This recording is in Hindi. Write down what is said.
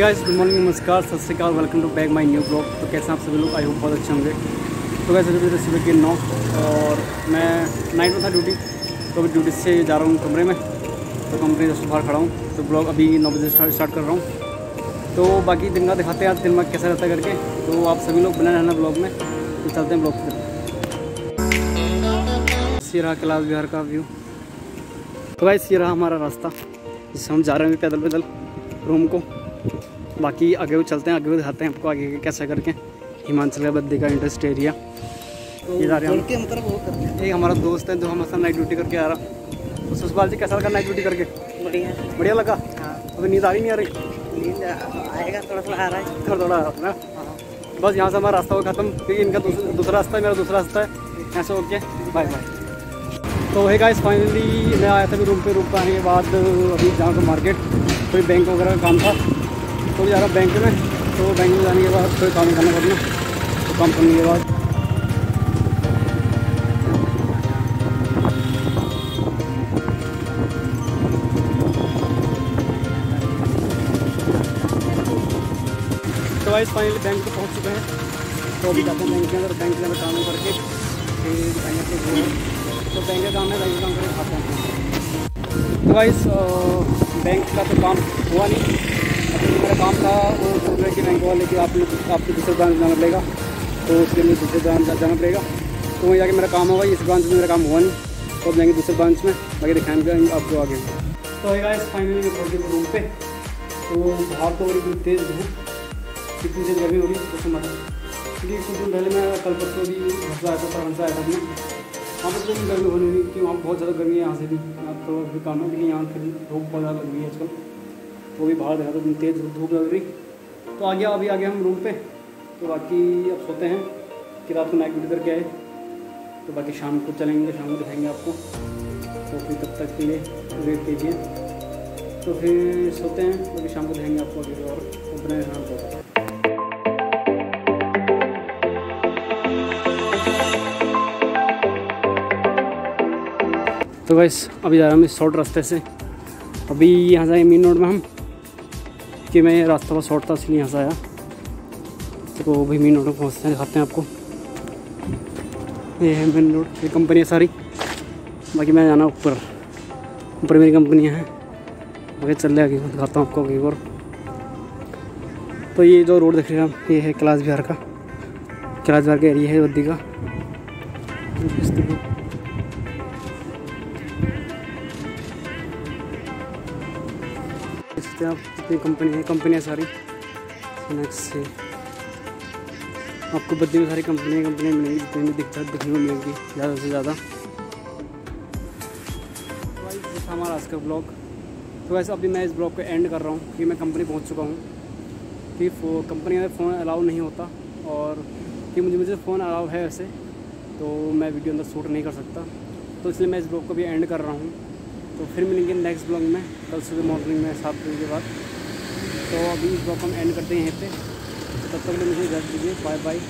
गाइस गुड मॉर्निंग नमस्कार, सत श्रीकाल welcome to back my new blog तो कैसे आप सभी लोग? आई होप बहुत अच्छे होंगे। तो वैसे अभी सुबह के नौ और मैं नाइट में था ड्यूटी तो अभी ड्यूटी से जा रहा हूँ कमरे में। तो कमरे जस्ट बाहर खड़ा हूँ। तो ब्लॉग अभी नौ बजे स्टार्ट कर रहा हूँ। तो बाकी दिन का दिखाते हैं आज, दिन में कैसा रहता है करके। तो आप सभी लोग बने रहना ब्लॉग में। तो चलते हैं ब्लॉग ये रहा कैलाश बिहार का व्यू तो भाई ये रहा हमारा रास्ता। जिससे हम जा रहे हैं पैदल पैदल रूम को। बाकी आगे वो चलते हैं आगे वो दिखाते हैं आपको आगे कैसा करके। हिमाचल का बद्दी का इंटरेस्ट एरिया हैं हैं। एक हमारा दोस्त है जो हम असल नाइट ड्यूटी करके आ रहा। तो सुसपाल जी कैसा लगा नाइट ड्यूटी करके? बढ़िया। बढ़िया लगा? हाँ। अभी नींद आ रही नहीं आ रही? नींद आएगा थोड़ा थोड़ा आ रहा है। थोड़ा थोड़ा आ रहा है ना? बस यहाँ से हमारा रास्ता हो खत्म क्योंकि इनका दूसरा रास्ता है मेरा दूसरा रास्ता है। ऐसे ओके बाय बाय तो है गाइस फाइनली मैं आया था रूम पे रूम पे आने के बाद अभी जाऊँ तो मार्केट कोई बैंक वगैरह का काम था। तो जा रहा बैंक में तो बैंक में जाने के बाद कोई काम करना पड़ना तो काम करने के बाद तो वाइस फाइनली बैंक पे पहुँच चुके हैं। तो अभी जाते हैं बैंक के अंदर बैंक के अंदर काम करके फिर बैंक के घर तो बैंक का काम है बैंक काम करके खाते हैं। तो वाइस बैंक का तो काम हुआ नहीं। मेरा काम था, वो बोल रहे कि बैंक वाले कि आप लोग, आपको दूसरे ब्रांच जाना पड़ेगा तो उसके लिए दूसरे ब्रांच जाना पड़ेगा। तो वहीं जाके मेरा काम होगा, इस ब्रांच में मेरा काम हुआ नहीं। तो जाएँगे दूसरे ब्रांच में, बाकी दिखाएँगे आपको आगे। तो फाइनली मैं पहुँच गया रूम पे तो बाहर तो बड़ी तेज़ धूप कितनी देर गर्मी हो रही है तो मत क्योंकि कुछ दिन पहले मैं कल परसों भी घर आया था फ्रांस आया था वहाँ पर कोई गर्मी होनी नहीं क्योंकि वहाँ बहुत ज़्यादा गर्मी है यहाँ से भी। तो काम है लेकिन यहाँ फिर धूप बहुत ज़्यादा लग रही है आजकल। वो भी बाहर देखा तो इतनी तेज़ धूप लग रही। तो आ गया, अभी आ गया हम रूम पे। तो बाकी अब सोते हैं कि रात को नाइट ड्यूटी करके आए तो बाकी शाम को चलेंगे, शाम को दिखाएँगे आपको। तो फिर तब तक के लिए वेट कीजिए। तो फिर सोते हैं, बाकी शाम को दिखाएँगे आपको अभी और अपने यहाँ पर। तो वैस अभी जा रहा हूँ इस शॉर्ट रास्ते से। अभी यहाँ से मेन रोड में हम। कि मैं रास्ता बहुत शॉर्ट था इसलिए यहाँ से आया तो अभी मेन रोड में पहुँचते हैं, दिखाते हैं आपको। ये है मेन रोड ये कंपनी है सारी। बाकी मैं जाना ऊपर। ऊपर मेरी कंपनियाँ हैं। बाकी चल रहे आगे, दिखाता हूँ आपको आगे और। तो ये जो रोड देख रहे हैं ये है कैलाश बिहार का। कैलाश बिहार का एरिया है बद्दी का। सकते हैं आप कितनी कंपनी है कंपनियाँ सारी नेक्स्ट से आपको बद्दी में सारी कंपनियाँ कंपनियाँ मिलेंगी जितनी भी दिखता, दिखने को मिलेंगी, ज़्यादा से ज़्यादा। हमारा आज का ब्लॉग तो वैसे अभी मैं इस ब्लॉग को एंड कर रहा हूँ, क्योंकि मैं कंपनी पहुँच चुका हूँ। कि कंपनी में फ़ोन अलाउ नहीं होता, और कि मुझे मुझे फ़ोन अलाउ है वैसे तो मैं वीडियो अंदर शूट नहीं कर सकता। तो इसलिए मैं इस ब्लॉग को भी एंड कर रहा हूँ। तो फिर मिलेंगे नेक्स्ट ब्लॉग में, कल सुबह मॉर्निंग में सात बजे के बाद। तो अभी इस ब्लॉग हम एंड करते हैं यहीं पे। तब तक मुझे इजाज़त दीजिए। Bye bye